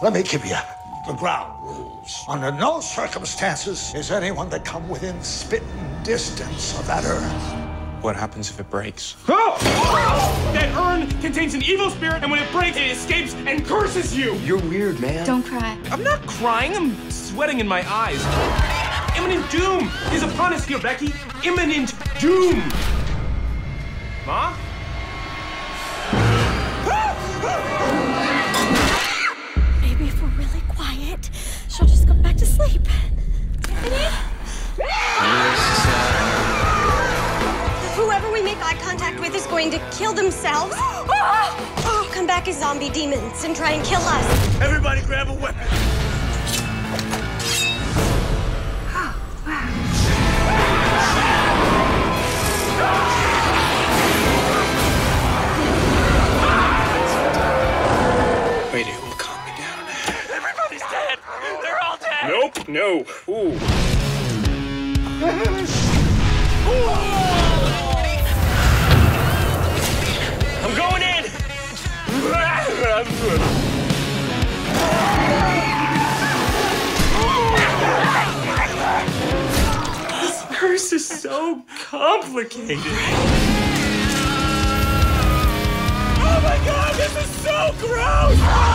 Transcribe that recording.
Let me give you the ground rules. Under no circumstances is anyone that come within spitting distance of that urn. What happens if it breaks? Oh! That urn contains an evil spirit, and when it breaks, it escapes and curses you. You're weird, man. Don't cry. I'm not crying. I'm sweating in my eyes. Imminent doom is upon us here, Becky. Imminent doom. Ma? Go back to sleep. Tiffany? Whoever we make eye contact with is going to kill themselves. Come back as zombie demons and try and kill us. Everybody grab a weapon. Nope. No. Ooh. I'm going in. This curse is so complicated. Oh my god, this is so gross!